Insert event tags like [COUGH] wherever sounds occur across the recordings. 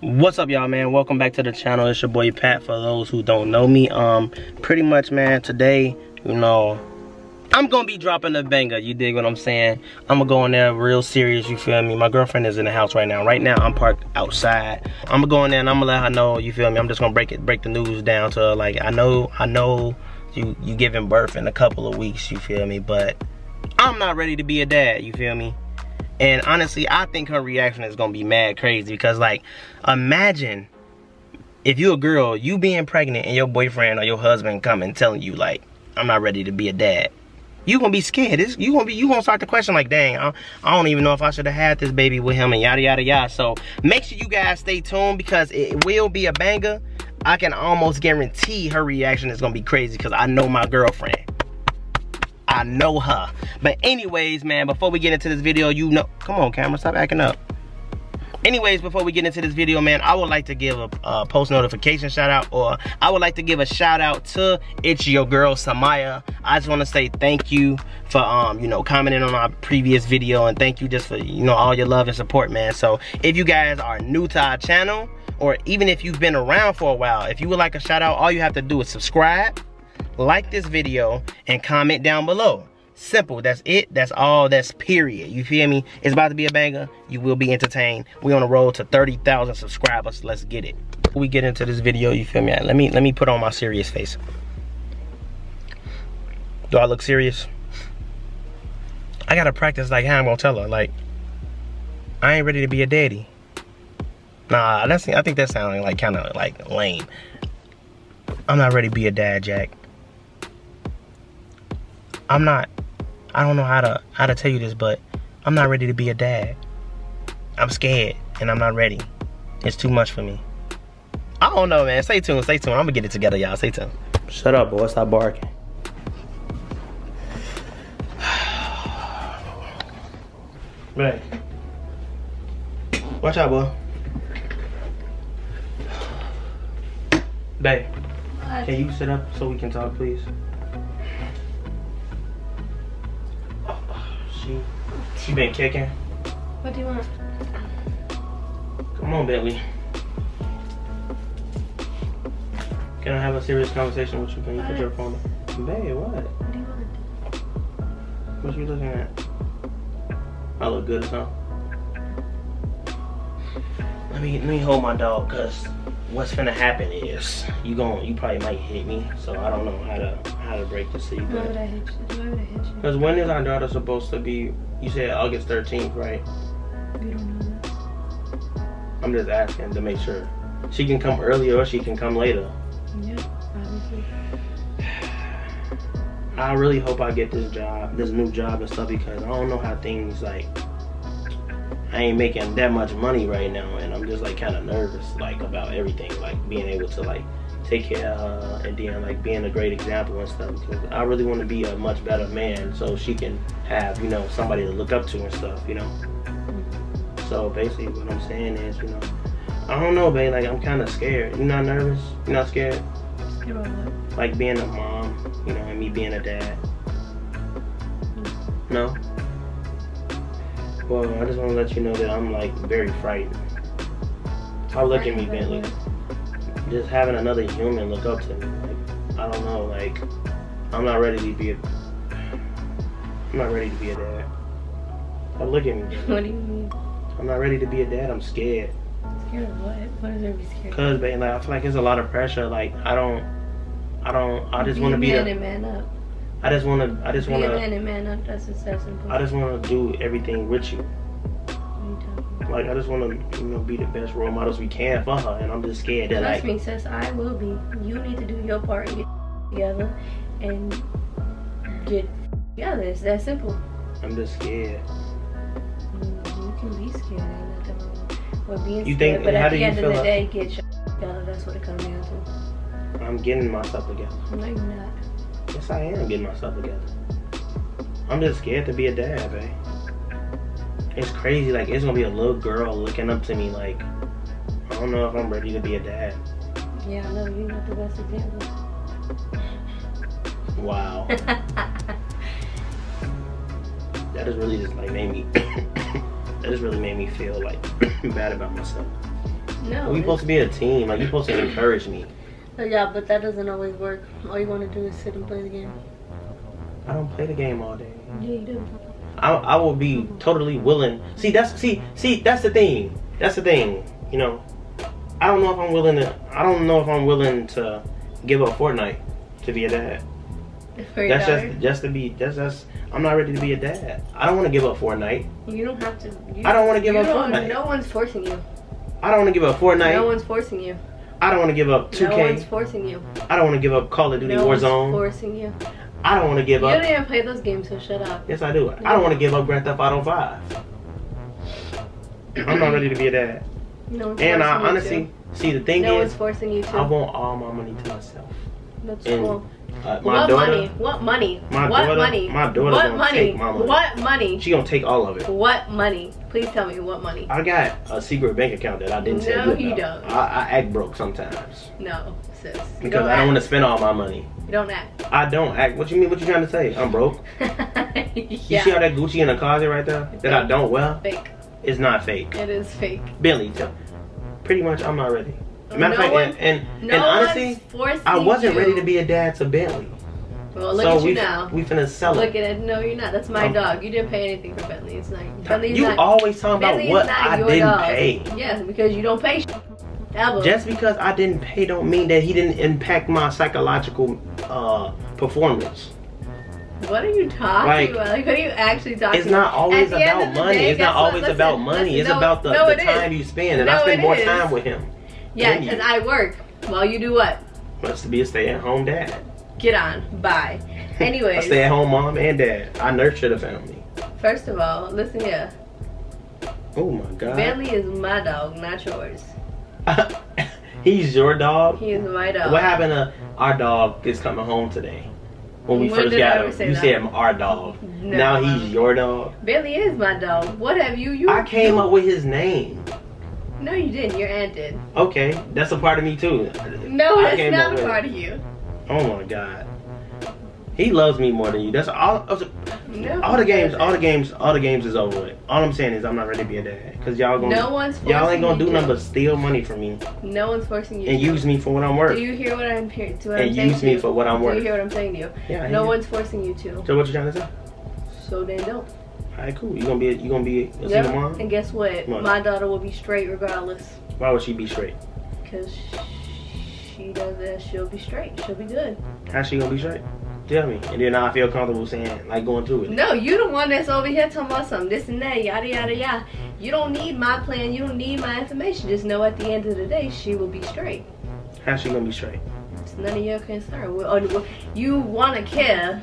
what's up y'all man? Welcome back to the channel. It's your boy Patt for those who don't know me. Um pretty much man today you know i'm gonna be dropping a banger you dig what i'm saying? I'm gonna go in there real serious you feel me? My girlfriend is in the house right now. Right now i'm parked outside. I'm gonna go in there and i'm gonna let her know you feel me? I'm just gonna break it break the news down to like i know i know you you giving birth in a couple of weeks you feel me? But i'm not ready to be a dad you feel me and honestly, I think her reaction is gonna be mad crazy because like, imagine if you a girl, you being pregnant and your boyfriend or your husband coming telling you like, I'm not ready to be a dad. You gonna be scared. It's, you gonna be you gonna start to question like, dang, I, I don't even know if I should have had this baby with him and yada yada yada. So make sure you guys stay tuned because it will be a banger. I can almost guarantee her reaction is gonna be crazy because I know my girlfriend. I know her. But anyways, man, before we get into this video, you know, come on camera, stop acting up. Anyways, before we get into this video, man, I would like to give a, a post notification shout out or I would like to give a shout out to It's Your Girl Samaya. I just want to say thank you for, um, you know, commenting on our previous video and thank you just for, you know, all your love and support, man. So if you guys are new to our channel or even if you've been around for a while, if you would like a shout out, all you have to do is subscribe like this video, and comment down below. Simple, that's it, that's all, that's period. You feel me? It's about to be a banger. You will be entertained. We on the road to 30,000 subscribers. Let's get it. Before we get into this video, you feel me? Let me let me put on my serious face. Do I look serious? I gotta practice like how I'm gonna tell her. Like, I ain't ready to be a daddy. Nah, that's I think that's sounding like kind of like lame. I'm not ready to be a dad, Jac. I'm not I don't know how to how to tell you this, but I'm not ready to be a dad. I'm scared and I'm not ready. It's too much for me. I don't know, man. Stay tuned, stay tuned. I'm gonna get it together, y'all. Stay tuned. Shut up, boy. Stop barking. Right. Watch out, boy. Babe, can you sit up so we can talk, please? She, she been kicking. What do you want? Come on, Bentley. Can I have a serious conversation with you? Can you put your phone down? Babe, what? What do you want? What you looking at? I look good, huh? Let me let me hold my dog, cause what's gonna happen is you gon' you probably might hit me, so I don't know how to how to break this to you. Why would I hit you? Why would I hit you? Cause when is our daughter supposed to be? You said August 13th, right? You don't know that. I'm just asking to make sure. She can come earlier or she can come later. Yeah, obviously. [SIGHS] I really hope I get this job, this new job and stuff because I don't know how things like I ain't making that much money right now and I'm just like kind of nervous like about everything like being able to like take care of her and then like being a great example and stuff because I really want to be a much better man so she can have you know somebody to look up to and stuff you know? So basically what I'm saying is you know I don't know babe like I'm kind of scared. You not nervous? You not scared? Scared of what? like being a mom you know and me being a dad? No well I just want to let you know that I'm like very frightened how look at me Bentley just having another human look up to me. Like, I don't know, like, I'm not ready to be a, I'm not ready to be a dad. But look at me. [LAUGHS] What do you mean? I'm not ready to be a dad. I'm scared. Scared of what? What is there to be scared of? Cause, babe, like, I feel like it's a lot of pressure. Like, I don't, I don't, I just want to be man the, and man up. I just want to, I just want to. man and man. That's just. I just want to do everything with you. What are you talking about? Like, I just want to, you know, be the best role models we can for her. And I'm just scared that, Trust like, me, sis. I will be. You need to do your part and get together and get together. It's that simple. I'm just scared. Mm, You can be scared. Ain't nothing wrong with being You scared. think- but how at do the you end of the like- day, get your together. That's what it comes down to. I'm getting myself together. No, you're not. Yes, I am getting myself together. I'm just scared to be a dad, babe. It's crazy. Like, it's gonna be a little girl looking up to me. Like, I don't know if I'm ready to be a dad. Yeah, I know you're not the best example. Wow. [LAUGHS] that just really just like made me. [COUGHS] that just really made me feel like [COUGHS] bad about myself. No. We supposed to be a team. Like you're supposed to encourage me. Yeah, but that doesn't always work. All you want to do is sit and play the game. I don't play the game all day. Yeah, you do. I, I will be totally willing. See, that's see, see, that's the thing. That's the thing. You know, I don't know if I'm willing to. I don't know if I'm willing to give up Fortnite to be a dad. For That's daughter. just just to be. That's just. I'm not ready to be a dad. I don't want to give up Fortnite. You don't have to. You, I don't wanna give up don't- Fortnite. No one's forcing you. I don't want to give up Fortnite. No one's forcing you. I don't want to give up No one's 2K. forcing you. I don't want to give up Call of Duty no one's Warzone. forcing you. I don't want to give You up. You don't even play those games, so shut up. Yes, I do. I don't want to give up Grand Theft Auto 5. I'm not ready to be a dad. No one's And I honestly, see, the thing no is, one's forcing you to. I want all my money to myself. That's and cool. Uh, my what daughter, money? What money? My what daughter- money? my daughter What money? take my money. What money? she gonna take all of it. What money? Please tell me what money. I got a secret bank account that I didn't tell No, you you about. don't. I, I act broke sometimes No, sis. You because I don't want to spend all my money. You don't act. [LAUGHS] I don't act. What you mean? What you trying to say? I'm broke. You see all that Gucci in the closet right there that I don't wear? Fake. It's not fake. It is fake. Billy, tell. Pretty much, I'm not ready. Matter No fact, one- and, and, No and honestly, I wasn't you. ready to be a dad to Bentley. Well, look so at we now. we finna sell Look it. at it. No, you're not. That's my Um, dog. You didn't pay anything for Bentley. It's not. Bentley's You not. always talking about what I didn't dog. pay. Yeah, because you don't pay. Ever. Just because I didn't pay don't mean that he didn't impact my psychological uh, performance. What are you talking Like, about? Like, what are you actually talking It's not always At the end about money. day, it's not guess what? always Listen, about money. listen, it's no, about the, no, the it is. time you spend, and No, I spend more is. time with him. Yeah, because I work while you do what? Must to be a stay-at-home dad. Get on. Bye. Anyway. [LAUGHS] A stay-at-home mom and dad. I nurture the family. first of all, listen here. Oh my god. Bentley is my dog, not yours. [LAUGHS] He's your dog. He is my dog. What happened to our dog is coming home today? When we When first got him, you that? said our dog. No. Now he's your dog. Bentley is my dog. What have you? You. I came up with his name. No, you didn't. Your aunt did. Okay, that's a part of me too. No, I that's not a it. part of you. Oh my god. He loves me more than you. That's all. No. All the games, all the games, all the games is over with. All I'm saying is I'm not ready to be a dad because y'all gonna, No one's y'all ain't gonna do nothing but steal money from me No one's forcing you. and to. use me for what I'm worth. Do you hear what I'm hearing? To what And I'm saying use me for what I'm worth. Do you hear what I'm saying to you? Yeah. I No hear. one's forcing you to. So what you trying to say? So then don't. All right, cool. You gonna be, a, you gonna be a Yep. single mom? And guess what? My daughter will be straight regardless. Why would she be straight? Because she does that. She'll be straight. She'll be good. How's she gonna be straight? Tell me. And then I feel comfortable saying, like, going through it. No, you the one that's over here talking about something, this and that, yada yada yada. You don't need my plan. You don't need my information. Just know at the end of the day, she will be straight. How's she gonna be straight? It's none of your concern. Well, uh, well, You want to care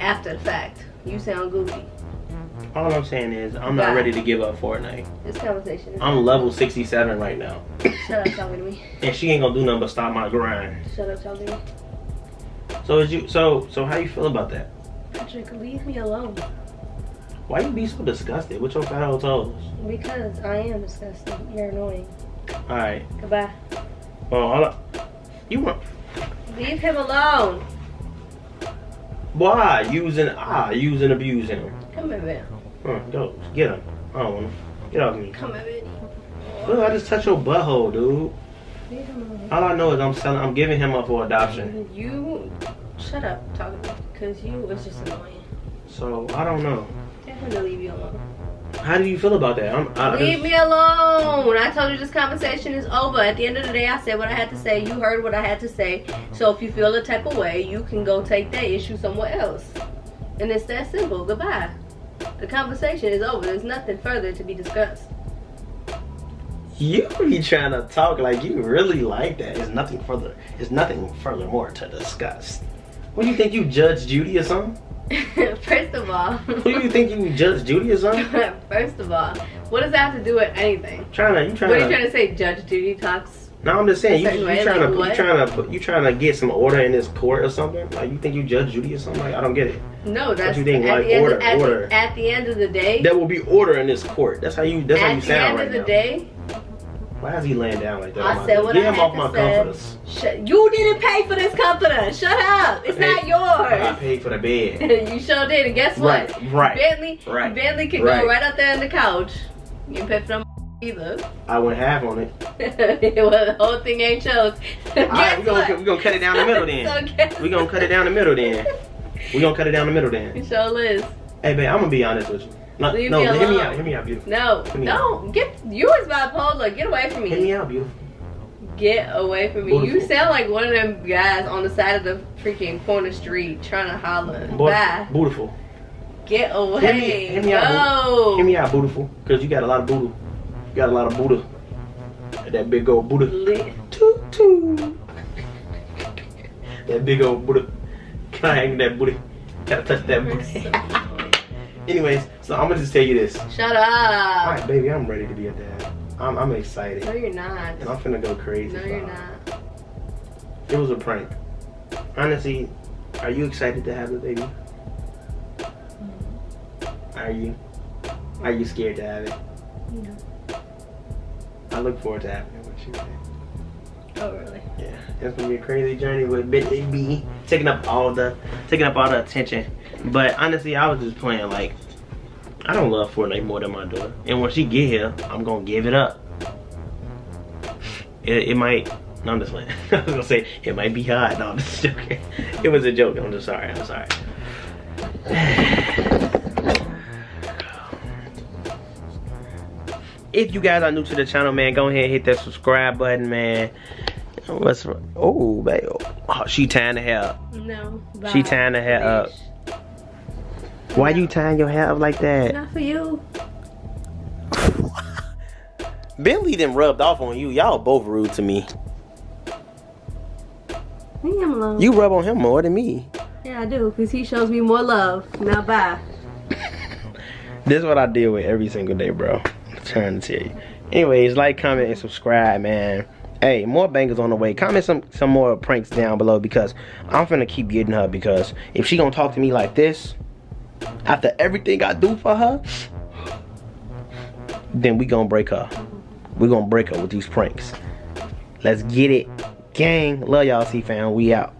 after the fact. You sound goofy. All I'm saying is, I'm not ready to give up Fortnite. This conversation is. I'm level 67 right now. Shut up talking to me. [LAUGHS] And she ain't gonna do nothing but stop my grind. Shut up talking to me. So is you so so how you feel about that? Patrick, leave me alone. Why you be so disgusted with your fat old toes? Because I am disgusting. You're annoying. Alright. Goodbye. Oh, hold up. You want Leave him alone. Why using ah using abuse him? Come here, man. Huh, go get him. I don't want him. Get off me. Come here, man. Look, I just touched your butthole, dude. Leave him alone. All I know is I'm selling I'm giving him up for adoption. You shut up talking. Because you was just annoying. So I don't know. To leave you alone. How do you feel about that? I'm I, Leave me alone. I told you this conversation is over. At the end of the day, I said what I had to say. You heard what I had to say. So if you feel a type of way, you can go take that issue somewhere else. And it's that simple. Goodbye. The conversation is over. There's nothing further to be discussed. You be trying to talk like you really like that. There's nothing further. There's nothing further more to discuss. What do you think you Judge Judy or something? [LAUGHS] First of all, Who do you think you Judge Judy or something? [LAUGHS] first of all, what does that have to do with anything? Trying to you What trying are you trying to say? Judge Judy talks. No, I'm just saying you, Certain you trying like to what? you trying to put you trying to get some order in this court or something. Like you think you Judge Judy or something? Like I don't get it. No, that's what you think, at, like, the order, of, at, order. The, at the end of the day. There will be order in this court. That's how you. That's how you sound right at the end of the now. day, Why is he laying down like that? I said what Get I him off my say. comforters. Shut, you didn't pay for this comforter. Shut up. It's I not yours. I paid for the bed. [LAUGHS] you sure did. And guess what? Right, right, Bentley, right, Bentley can right. go right out there on the couch. You pay for them either. I went half on it. [LAUGHS] well, the whole thing ain't chose. Alright, we're gonna, we gonna cut it down the middle then. [LAUGHS] okay. We're gonna cut it down the middle then. We're gonna cut it down the middle then. Show is. Hey, babe, I'm gonna be honest with you. No, Leave no, me hear me out. Hear me out, beautiful. No, here. no, get you is bipolar. Get away from Hear me me. out, beautiful. Get away from me. You sound like one of them guys on the side of the freaking corner street trying to holler. Boy, Bye. beautiful. Get away. Hear me, hear me out. Go. Hear me out, beautiful. Cause you got a lot of Buddha. You got a lot of Buddha. That big old Buddha. Li- Toot toot. That big old Buddha. Can I hang that booty? Gotta touch that booty. [LAUGHS] Anyways, so I'm gonna just tell you this. Shut up. All right, baby, I'm ready to be a dad. I'm, I'm excited. No, you're not. And I'm finna go crazy. No, you're not. It was a prank. Honestly, are you excited to have the baby? Mm-hmm. Are you? Are you scared to have it? No. I look forward to having it with you. Oh, really? Yeah, it's gonna be a crazy journey with Billy B taking up all the taking up all the attention. But honestly, I was just playing like I don't love Fortnite more than my daughter. And when she get here, I'm gonna give it up. [LAUGHS] It, it might. No, I'm just playing. [LAUGHS] I was gonna say it might be hot. No, I'm just [LAUGHS] joking. It was a joke. I'm just sorry. I'm sorry. [SIGHS] [SIGHS] If you guys are new to the channel, man, go ahead and hit that subscribe button, man. What's oh, babe. Oh, she tying the hair up. No. She tying her hair up. Why you tying your hair up like that? Not for you. [LAUGHS] Bentley then rubbed off on you. Y'all both rude to me. Leave him alone. You rub on him more than me. Yeah, I do, because he shows me more love. Now, bye. [LAUGHS] This is what I deal with every single day, bro. Trying to you. Anyways, like, comment, and subscribe, man. Hey, more bangers on the way. Comment some some more pranks down below because I'm finna keep getting her because if she gonna talk to me like this after everything I do for her, then we gonna break her. We gonna break her with these pranks. Let's get it. Gang, love y'all, C fam. We out.